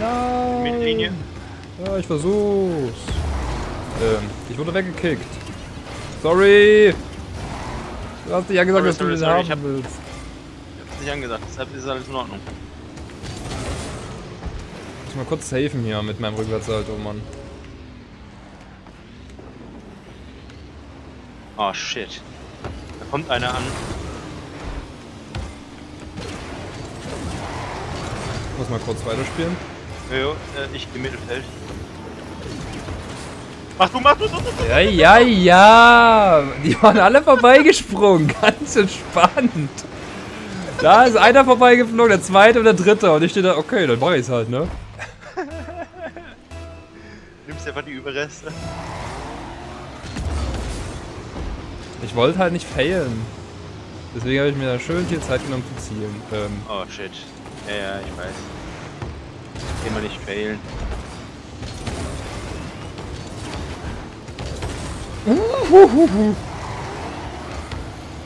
Nein! Mittellinie. Ja, ich versuch's. Ähm, ich wurde weggekickt. Sorry! Du hast ja gesagt, Sorry, dass du sorry, den sorry, haben ich hab- willst. Ich hab's nicht angesagt, deshalb ist alles in Ordnung. Ich muss mal kurz safen hier mit meinem Rückwärtssalto, Mann. Oh shit. Da kommt einer an. Ich muss mal kurz weiterspielen. Jojo, äh, ich im Mittelfeld. Mach du, mach du, mach du! Ja, ja, ja! Die waren alle vorbeigesprungen. Ganz entspannt. Da ist einer vorbeigeflogen, der zweite und der dritte. Und ich stehe da, okay, dann mach ich's halt, ne? Nimmst einfach die Überreste. Ich wollte halt nicht failen. Deswegen habe ich mir da schön viel Zeit genommen zu zielen. Ähm, Oh shit. Ja, ja, ich weiß. Immer nicht failen.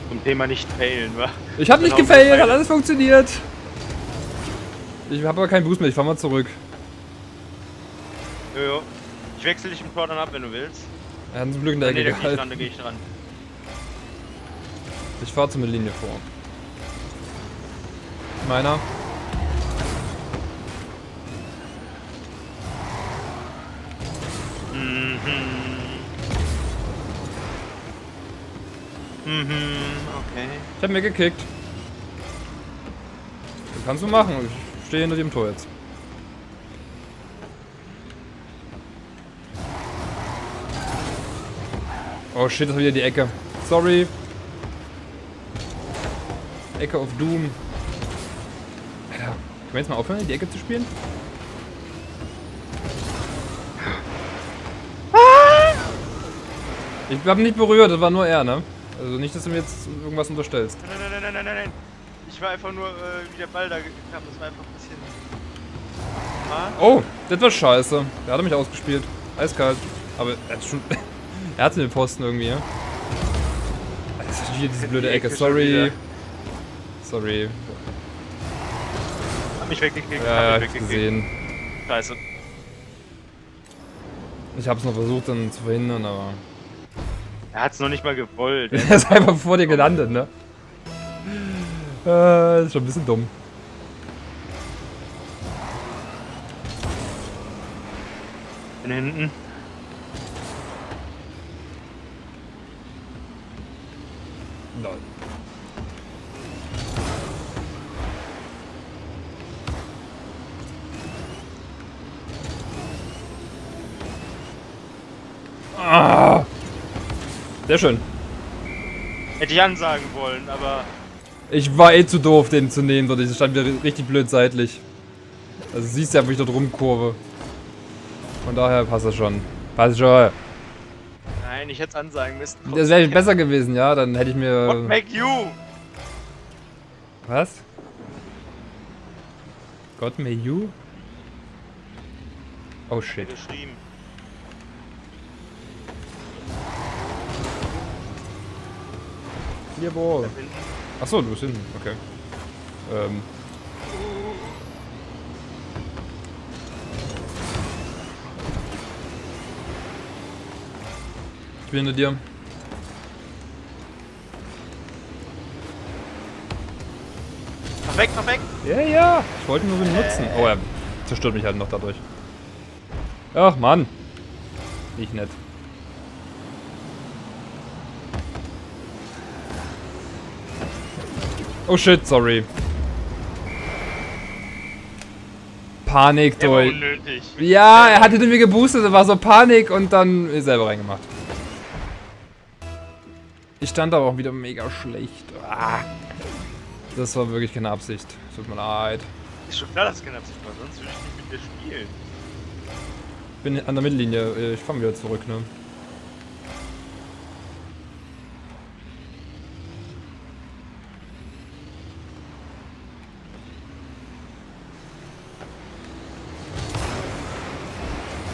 Zum Thema nicht failen, wa? ich habe nicht Genau, gefailt, hat alles funktioniert. Ich habe aber keinen Boost mehr, ich fahr mal zurück. Jojo. Ich wechsle dich mit Jordan ab, wenn du willst. Er hat zum Glück in der nee, Ecke dran, gehalten. da gehe ich dran. Ich fahre zur Mittellinie vor. Meiner. Mhm. Mhm, okay. Ich habe mir gekickt. Das kannst du machen. Ich stehe hinter dem Tor jetzt. Oh shit, das war wieder die Ecke. Sorry. Ecke of Doom. Alter, können wir jetzt mal aufhören, die Ecke zu spielen? Ich hab ihn nicht berührt, das war nur er, ne? Also nicht, dass du mir jetzt irgendwas unterstellst. Nein, nein, nein, nein, nein, nein, nein. Ich war einfach nur, äh, wie der Ball da gekam. Das war einfach ein bisschen. Ah? Oh, das war scheiße. Der hat mich ausgespielt. Eiskalt. Aber er hat schon. er hatte den Posten irgendwie, ja? Das ist wieder diese blöde Die Ecke. Sorry. Sorry. Hab mich weggekickt, Ja, hab mich ich weggekickt. gesehen. Scheiße. Ich hab's noch versucht dann zu verhindern, aber. Er hat's noch nicht mal gewollt. er ist einfach vor dir gelandet, ne? Äh, ist schon ein bisschen dumm. Bin hinten. Lol. Ah! Sehr schön. Hätte ich ansagen wollen, aber. Ich war eh zu doof, den zu nehmen, dort. Ich stand wieder richtig blöd seitlich. Also siehst ja, wo ich dort rumkurve. Von daher passt das schon. Passt schon. Nein, ich hätte es ansagen müssen. Das wäre besser gewesen, ja. Dann hätte ich What mir. make you? Was? God may you? Oh shit. Geschrieben. Jawohl. Achso, du bist hinten. Okay. Ähm. Ich bin hinter dir. Mach weg, mach weg! Ja, ja. Ich wollte nur benutzen. Oh, er zerstört mich halt noch dadurch. Ach, Mann. Nicht nett. Oh shit, sorry. Panik durch. Ja, er hatte mir geboostet, war so Panik und dann er selber reingemacht. Ich stand aber auch wieder mega schlecht. Ah. Das war wirklich keine Absicht. Tut mir leid. Ist schon klar, dass es keine Absicht war, sonst würde ich nicht mit dir spielen. Bin an der Mittellinie. Ich fahr wieder zurück, ne?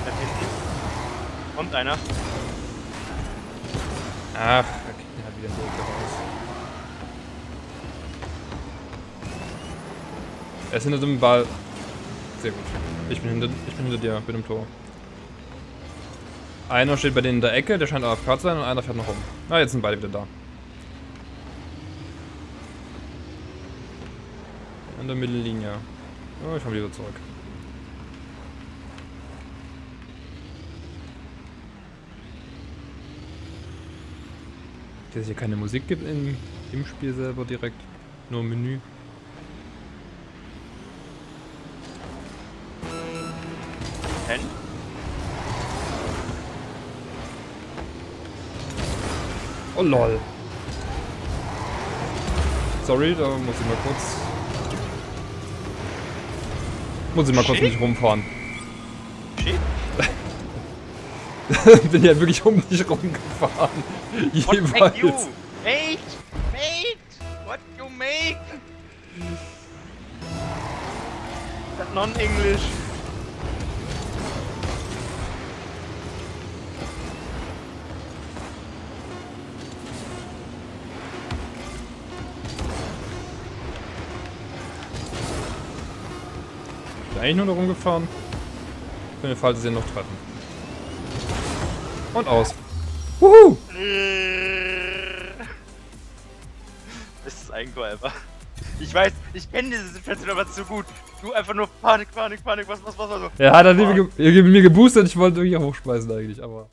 Da hinten. Kommt einer. Ach, er kriegt ihn halt wieder Ecke raus. Er ist hinter dem Ball. Sehr gut. Ich bin hinter, ich bin hinter dir, bin im Tor. Einer steht bei denen in der Ecke, der scheint AFK zu sein und einer fährt noch rum. Na, jetzt sind beide wieder da. An der Mittellinie. Oh, ich komme wieder zurück. Dass es hier keine Musik gibt im, im Spiel selber direkt. Nur Menü. Hen? Oh lol. Sorry, da muss ich mal kurz. Muss ich mal kurz nicht rumfahren. Shit? Bin ja wirklich um dich rumgefahren. What make you? Jeweils. Mate! Mate! What you make? That non-English. Bin eigentlich nur noch rumgefahren. Für den Fall, dass sie ihn noch treffen. Und aus. Wuhu! Das ist ein Golfer. Ich weiß, ich kenne diese Situation aber zu gut. Du einfach nur Panik, Panik, Panik, was, was, was, was. Er hat dann irgendwie ge- mir geboostet, ich wollte irgendwie hochschmeißen eigentlich, aber.